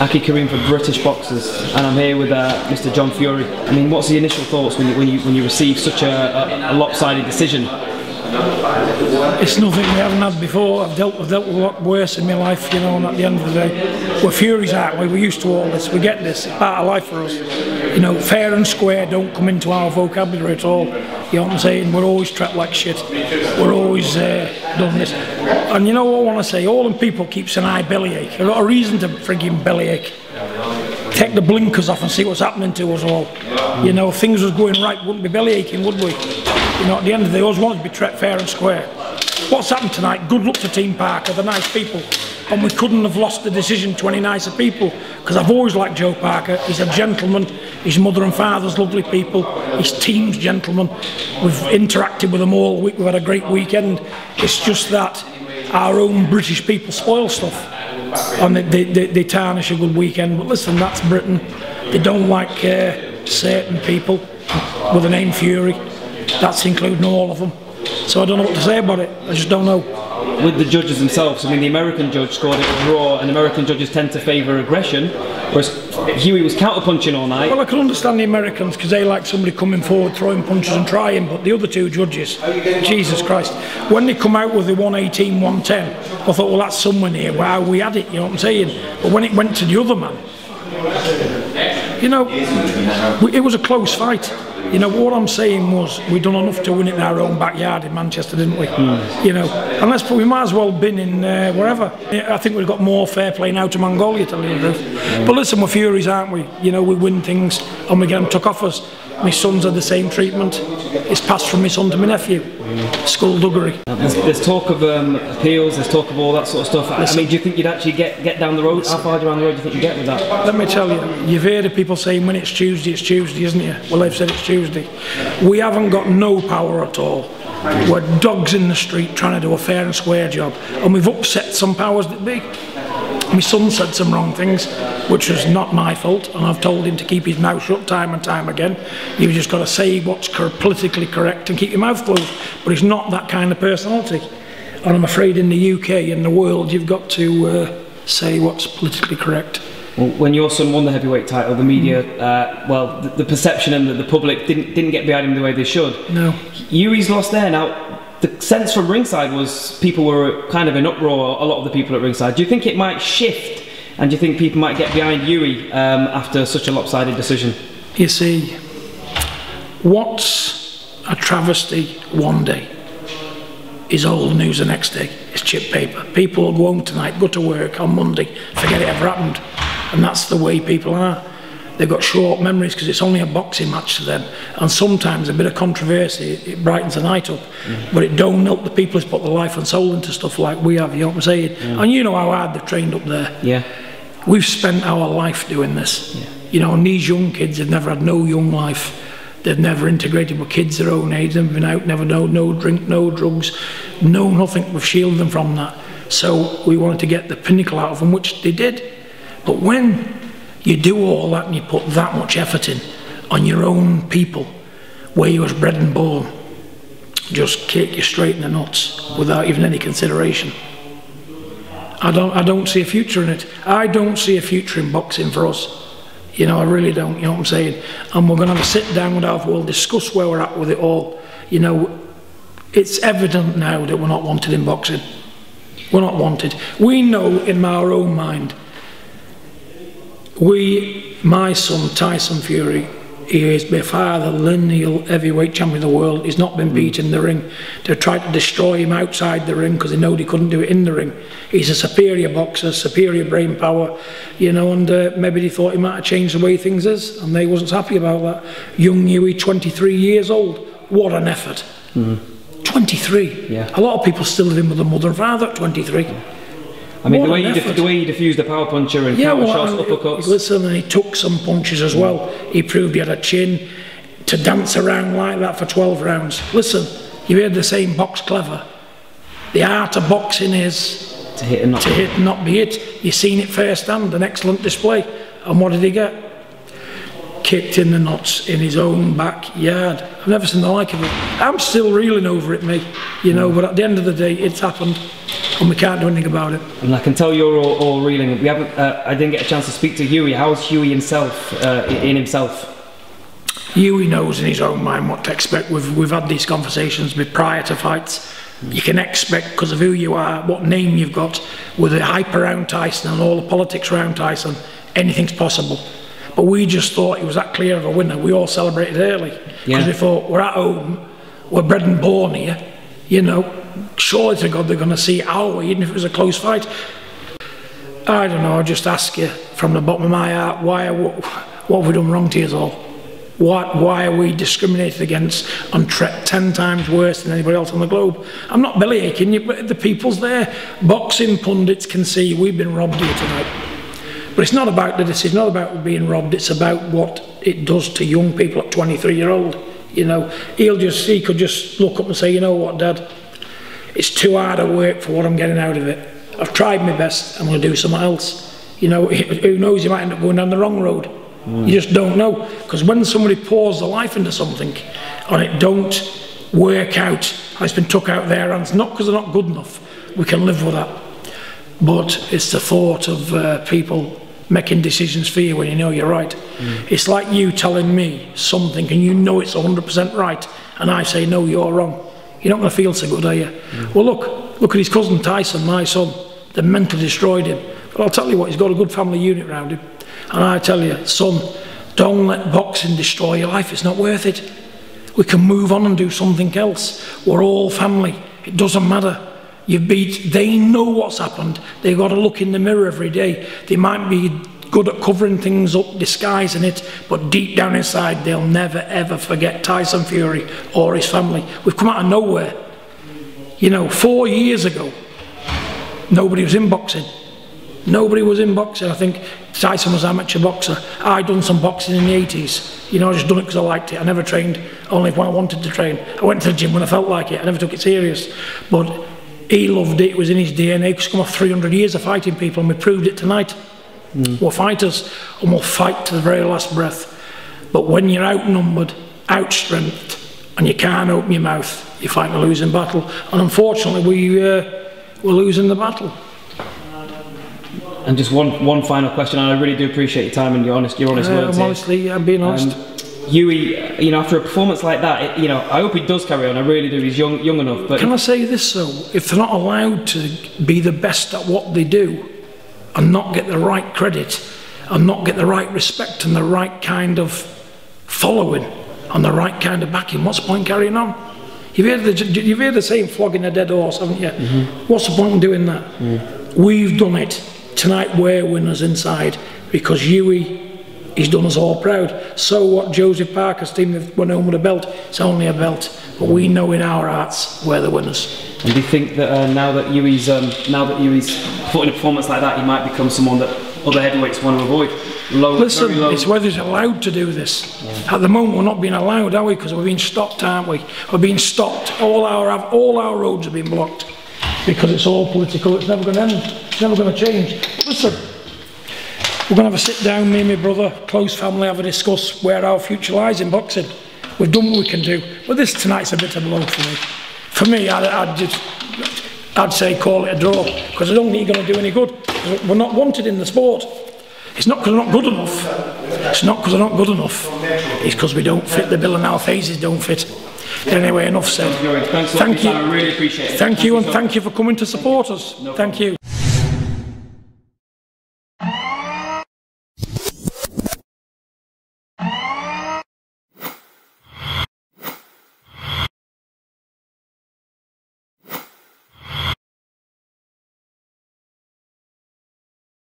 Aki Karim for British Boxers, and I'm here with uh, Mr. John Fury. I mean, what's the initial thoughts when you when you, when you receive such a, a, a lopsided decision? It's nothing we haven't had before. I've dealt, I've dealt with a lot worse in my life, you know, and at the end of the day, we're Furies, aren't we? We're used to all this. We get this. It's part of life for us. You know, fair and square don't come into our vocabulary at all. You know what I'm saying? We're always trapped like shit. We're always uh, done this. And you know what I want to say? All them people keep saying I bellyache. I've got a reason to frigging bellyache. Take the blinkers off and see what's happening to us all. You know, things was going right, wouldn't be belly aching, would we? You know, at the end of the day, always wanted to be fair and square. What's happened tonight? Good luck to Team Parker, the nice people. And we couldn't have lost the decision to any nicer people because I've always liked Joe Parker. He's a gentleman. His mother and father's lovely people. His team's gentlemen. We've interacted with them all week. We've had a great weekend. It's just that our own British people spoil stuff and they, they, they tarnish a good weekend. But listen, that's Britain. They don't like uh, certain people with the name Fury. That's including all of them. So I don't know what to say about it. I just don't know. With the judges themselves, I mean, the American judge scored it a draw, and American judges tend to favour aggression, whereas Hughie was counter-punching all night. Well, I can understand the Americans because they like somebody coming forward, throwing punches and trying, but the other two judges, Jesus Christ, when they come out with the 118, 110, I thought, well, that's somewhere near wow, we had it, you know what I'm saying? But when it went to the other man, you know, it was a close fight. You know, what I'm saying was we done enough to win it in our own backyard in Manchester, didn't we? Mm. You know, unless we might as well have been in uh, wherever. I think we've got more fair play now to Mongolia, to tell you the truth. Mm. But listen, we're Furies, aren't we? You know, we win things and we get them took off us. My sons had the same treatment. It's passed from my son to my nephew. Skullduggery. There's, there's talk of um, appeals, there's talk of all that sort of stuff. Listen, I mean, do you think you'd actually get, get down the road? Listen, How far down the road do you think you get with that? Let me tell you, you've heard of people saying when it's Tuesday, it's Tuesday, isn't it? Well, they've said it's Tuesday. We haven't got no power at all. We're dogs in the street trying to do a fair and square job. And we've upset some powers that be. My son said some wrong things, which was not my fault, and I've told him to keep his mouth shut time and time again. You've just got to say what's politically correct and keep your mouth closed. But he's not that kind of personality. And I'm afraid in the UK, in the world, you've got to uh, say what's politically correct. Well, when your son won the heavyweight title, the media, mm. uh, well, the, the, perception and the, the public didn't, didn't get behind him the way they should. No. Hughie's lost there. Now, the sense from ringside was people were kind of in uproar, a lot of the people at ringside. Do you think it might shift and do you think people might get behind Hughie um, after such a lopsided decision? You see, what's a travesty one day is old news the next day. It's chip paper. People go home tonight, go to work on Monday, forget it ever happened. And that's the way people are they've got short memories because it's only a boxing match to them. And sometimes a bit of controversy, it brightens the night up. Mm. But it don't help the people who's put their life and soul into stuff like we have, you know what I'm saying? Mm. And you know how hard they've trained up there. Yeah. We've spent our life doing this. Yeah. You know, and these young kids have never had no young life. They've never integrated with kids their own age, They've been out, never know no drink, no drugs, no nothing. We've shielded them from that. So we wanted to get the pinnacle out of them, which they did. But when you do all that and you put that much effort in on your own people where you was bred and born just kick you straight in the nuts without even any consideration. I don't I don't see a future in it. I don't see a future in boxing for us. You know I really don't you know what I'm saying? And we're going to have a sit down with our world discuss where we're at with it all. You know it's evident now that we're not wanted in boxing. We're not wanted. We know in our own mind we, my son Tyson Fury, he is by far the lineal heavyweight champion of the world. He's not been beaten in the ring. They tried to destroy him outside the ring because they know he couldn't do it in the ring. He's a superior boxer, superior brain power, you know, and uh, maybe they thought he might have changed the way things is, and they wasn't happy about that. Young Hughie, 23 years old. What an effort. Mm. 23. Yeah. A lot of people still living with a mother and father at 23. I mean, the way, you the way you diffused the power puncher and yeah, counter well, shots, uppercuts. Listen, and he took some punches as well. He proved he had a chin to dance around like that for 12 rounds. Listen, you heard the same box clever. The art of boxing is to hit and not, to hit and not be hit. You've seen it firsthand, an excellent display. And what did he get? Kicked in the nuts in his own backyard. I've never seen the like of it. I'm still reeling over it, me. You know, mm. but at the end of the day, it's happened. And we can't do anything about it. And I can tell you're all, all reeling. We haven't. Uh, I didn't get a chance to speak to Hughie. How's Hughie himself uh, in himself? Hughie knows in his own mind what to expect. We've we've had these conversations with prior to fights. You can expect because of who you are, what name you've got, with the hype around Tyson and all the politics around Tyson, anything's possible. But we just thought he was that clear of a winner. We all celebrated early because Yeah. we thought we're at home, we're bred and born here. You know, surely to God they're going to see our way, even if it was a close fight. I don't know. I just ask you from the bottom of my heart, why? What, what have we done wrong to you all? Why, why are we discriminated against and treated ten times worse than anybody else on the globe? I'm not belly aching you, but the people's there. Boxing pundits can see we've been robbed here tonight. But it's not about the decision, not about being robbed. It's about what it does to young people at 23 year old. You know, he'll just he could just look up and say, you know what, Dad, it's too hard a work for what I'm getting out of it. I've tried my best. I'm going to do something else. You know, who knows? You might end up going down the wrong road. You just don't know because when somebody pours their life into something and it don't work out, and it's been took out their hands, not because they're not good enough. We can live with that. But it's the thought of uh, people making decisions for you when you know you're right. Mm. It's like you telling me something and you know it's 100% right, and I say, no, you're wrong. You're not going to feel so good, are you? Mm. Well, look, look at his cousin Tyson, my son. They mentally destroyed him. But I'll tell you what, he's got a good family unit around him. And I tell you, son, don't let boxing destroy your life. It's not worth it. We can move on and do something else. We're all family. It doesn't matter. You beat, they know what's happened. They've got to look in the mirror every day. They might be good at covering things up, disguising it, but deep down inside, they'll never ever forget Tyson Fury or his family. We've come out of nowhere. You know, four years ago, nobody was in boxing. Nobody was in boxing. I think Tyson was an amateur boxer. I done some boxing in the 80s. You know, I just done it because I liked it. I never trained, only when I wanted to train. I went to the gym when I felt like it. I never took it serious. But he loved it. It was in his DNA. He's come off 300 years of fighting people, and we proved it tonight. We're fighters, and we'll fight to the very last breath. But when you're outnumbered, outstrengthed, and you can't open your mouth, you're fighting a losing battle. And unfortunately, we, uh, we're losing the battle. And just one one final question. And I really do appreciate your time and your honest your honest Uh, words. Honestly, I'm being honest. And Hughie, you know, after a performance like that, it, you know, I hope he does carry on. I really do. He's young, young enough. But Can I say this though? If they're not allowed to be the best at what they do and not get the right credit and not get the right respect and the right kind of following and the right kind of backing, what's the point carrying on? You've heard the, you've heard the saying flogging a dead horse, haven't you? Mm-hmm. What's the point in doing that? Mm. We've done it. Tonight we're winners inside because Hughie He's done us all proud. So what Joseph Parker's team have won home with a belt, it's only a belt. But we know in our hearts we're the winners. And do you think that uh, now that Hughie's um, now that Hughie's putting a performance like that, he might become someone that other heavyweights want to avoid? Low, Listen, it's whether he's allowed to do this. At the moment, we're not being allowed, are we? Because we're being stopped, aren't we? We're being stopped. All our all our roads are being blocked because it's all political. It's never going to end. It's never going to change. Listen, we're going to have a sit down, me and my brother, close family, have a discuss where our future lies in boxing. We've done what we can do, but this tonight's a bit of a blow for me. For me, I'd, I'd just. I'd say call it a draw because I don't think you're going to do any good. We're not wanted in the sport. It's not because we're not good enough. It's not because we're not good enough. It's because we don't fit the bill and our faces don't fit. Anyway, enough said. Thanks a lot Thank for your time. you. I really appreciate it. Thank you and thank you for coming to support us. Thank you.